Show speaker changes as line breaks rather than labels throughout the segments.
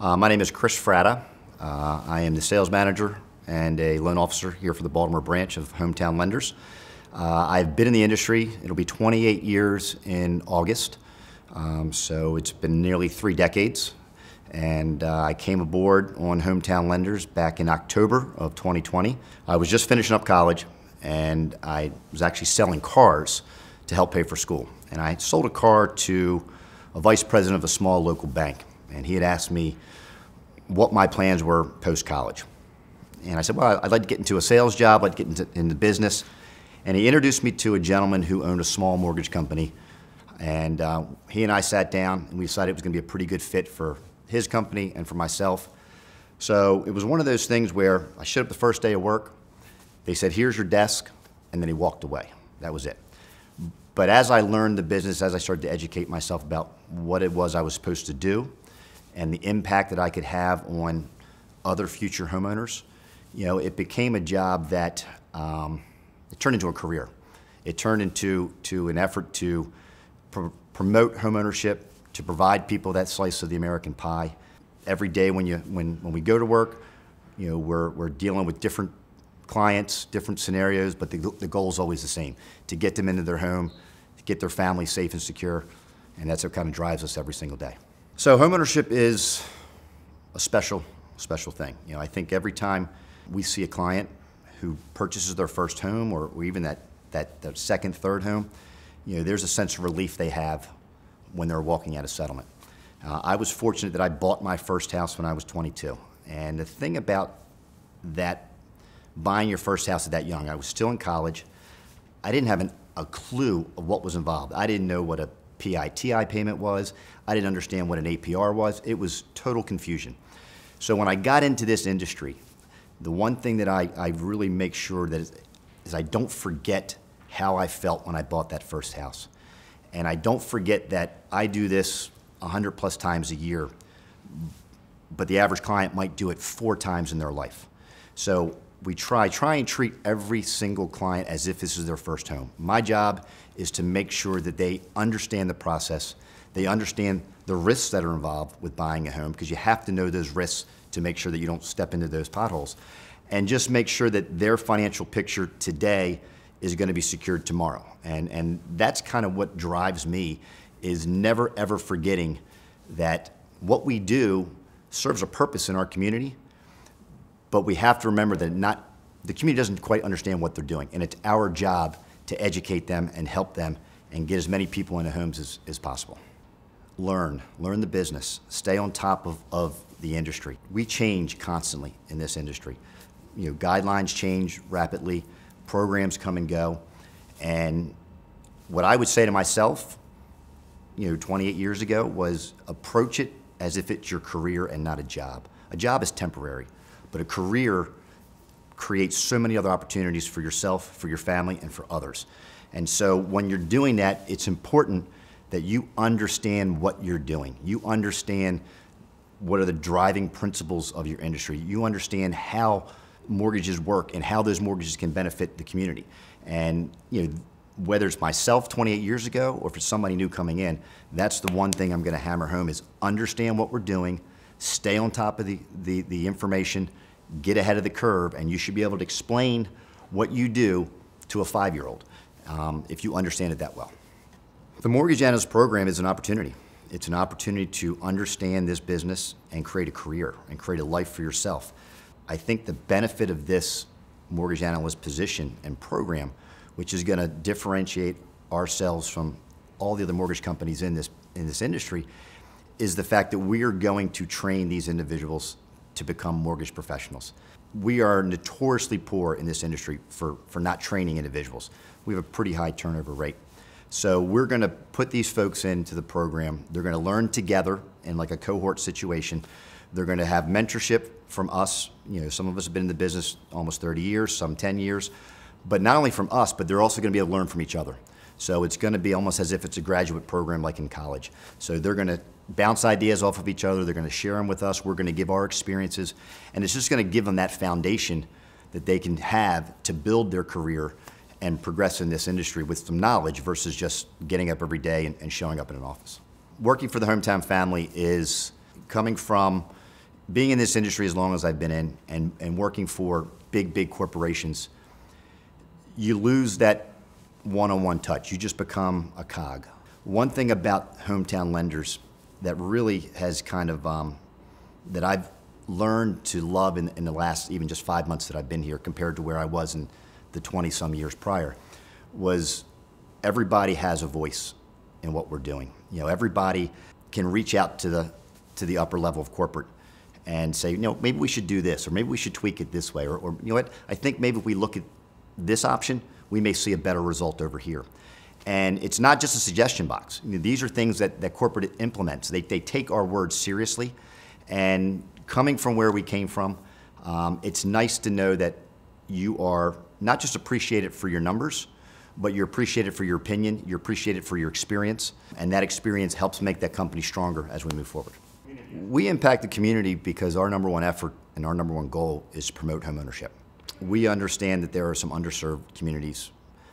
Uh, my name is Chris Fratta. Uh, I am the sales manager and a loan officer here for the Baltimore branch of Hometown Lenders. Uh, I've been in the industry, it'll be 28 years in August, um, so it's been nearly three decades. And uh, I came aboard on Hometown Lenders back in October of 2020. I was just finishing up college and I was actually selling cars to help pay for school. And I sold a car to a vice president of a small local bank. And he had asked me what my plans were post college. And I said, Well, I'd like to get into a sales job, I'd like to get into, into business. And he introduced me to a gentleman who owned a small mortgage company. And uh, he and I sat down and we decided it was going to be a pretty good fit for his company and for myself. So it was one of those things where I showed up the first day of work. They said, Here's your desk. And then he walked away. That was it. But as I learned the business, as I started to educate myself about what it was I was supposed to do and the impact that I could have on other future homeowners, you know, it became a job that um, it turned into a career. It turned into to an effort to pr promote homeownership, to provide people that slice of the American pie. Every day when you when when we go to work, you know, we're we're dealing with different clients, different scenarios, but the, the goal is always the same: to get them into their home, to get their family safe and secure, and that's what kind of drives us every single day. So homeownership is a special, special thing. You know, I think every time we see a client who purchases their first home or, or even that, that, that second, third home, you know, there's a sense of relief they have when they're walking out of settlement. Uh, I was fortunate that I bought my first house when I was 22. And the thing about that, buying your first house at that young, I was still in college. I didn't have an, a clue of what was involved. I didn't know what a PITI payment was. I didn't understand what an APR was. It was total confusion. So when I got into this industry, the one thing that I, I really make sure that is, is I don't forget how I felt when I bought that first house. And I don't forget that I do this 100 plus times a year, but the average client might do it four times in their life. So we try, try and treat every single client as if this is their first home. My job is to make sure that they understand the process, they understand the risks that are involved with buying a home, because you have to know those risks to make sure that you don't step into those potholes. And just make sure that their financial picture today is going to be secured tomorrow. And, and that's kind of what drives me is never ever forgetting that what we do serves a purpose in our community, but we have to remember that not the community doesn't quite understand what they're doing, and it's our job to educate them and help them and get as many people into homes as, as possible. Learn, learn the business, stay on top of, of the industry. We change constantly in this industry. You know, guidelines change rapidly, programs come and go, and what I would say to myself, you know, 28 years ago was approach it as if it's your career and not a job. A job is temporary, but a career creates so many other opportunities for yourself, for your family, and for others. And so when you're doing that, it's important that you understand what you're doing. You understand what are the driving principles of your industry. You understand how mortgages work and how those mortgages can benefit the community. And you know, whether it's myself 28 years ago or for somebody new coming in, that's the one thing I'm going to hammer home is understand what we're doing, stay on top of the, the, the information, get ahead of the curve, and you should be able to explain what you do to a five-year-old um, if you understand it that well. The Mortgage Analyst Program is an opportunity. It's an opportunity to understand this business and create a career and create a life for yourself. I think the benefit of this mortgage analyst position and program, which is going to differentiate ourselves from all the other mortgage companies in this in this industry, is the fact that we are going to train these individuals to become mortgage professionals. We are notoriously poor in this industry for, for not training individuals. We have a pretty high turnover rate. So we're going to put these folks into the program. They're going to learn together in like a cohort situation. They're going to have mentorship from us. You know, some of us have been in the business almost 30 years, some 10 years. But not only from us, but they're also going to be able to learn from each other. So it's going to be almost as if it's a graduate program like in college. So they're going to bounce ideas off of each other. They're going to share them with us. We're going to give our experiences. And it's just going to give them that foundation that they can have to build their career and progress in this industry with some knowledge versus just getting up every day and, and showing up in an office. Working for the hometown family is coming from being in this industry as long as I've been in and, and working for big, big corporations, you lose that one-on-one touch. You just become a cog. One thing about hometown lenders that really has kind of, um, that I've learned to love in, in the last even just five months that I've been here compared to where I was in the 20-some years prior, was everybody has a voice in what we're doing. You know, everybody can reach out to the, to the upper level of corporate and say, you know, maybe we should do this, or maybe we should tweak it this way, or, or you know what, I think maybe if we look at this option, we may see a better result over here. And it's not just a suggestion box. These are things that, that corporate implements. They, they take our words seriously. And coming from where we came from, um, it's nice to know that you are not just appreciated for your numbers, but you're appreciated for your opinion, you're appreciated for your experience, and that experience helps make that company stronger as we move forward. We impact the community because our number one effort and our number one goal is to promote homeownership. We understand that there are some underserved communities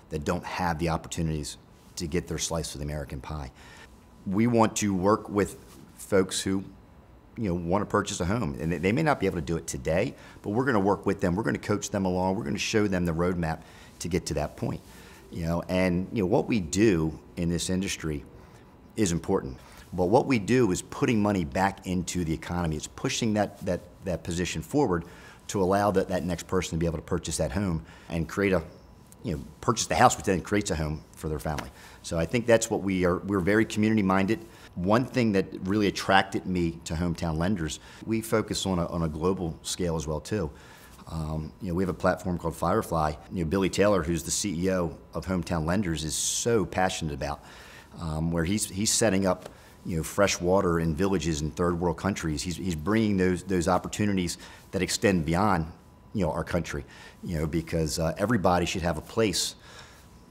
that don't have the opportunities to get their slice of the American pie. We want to work with folks who you know, want to purchase a home. And they may not be able to do it today, but we're going to work with them. We're going to coach them along. We're going to show them the roadmap to get to that point. You know, and you know what we do in this industry is important. But what we do is putting money back into the economy. It's pushing that that that position forward to allow that, that next person to be able to purchase that home and create a you know, purchase the house, which then creates a home for their family. So I think that's what we are. We're very community minded. One thing that really attracted me to Hometown Lenders, we focus on a, on a global scale as well too. Um, you know, we have a platform called Firefly. You know, Billy Taylor, who's the CEO of Hometown Lenders, is so passionate about um, where he's he's setting up you know fresh water in villages in third world countries. He's he's bringing those those opportunities that extend beyond you know our country. You know, because uh, everybody should have a place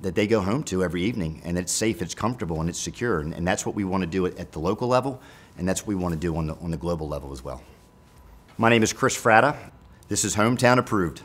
that they go home to every evening and it's safe, it's comfortable, and it's secure. And, and that's what we want to do at, at, the local level, and that's what we want to do on the, on the global level as well. My name is Chris Fratta. This is Hometown Approved.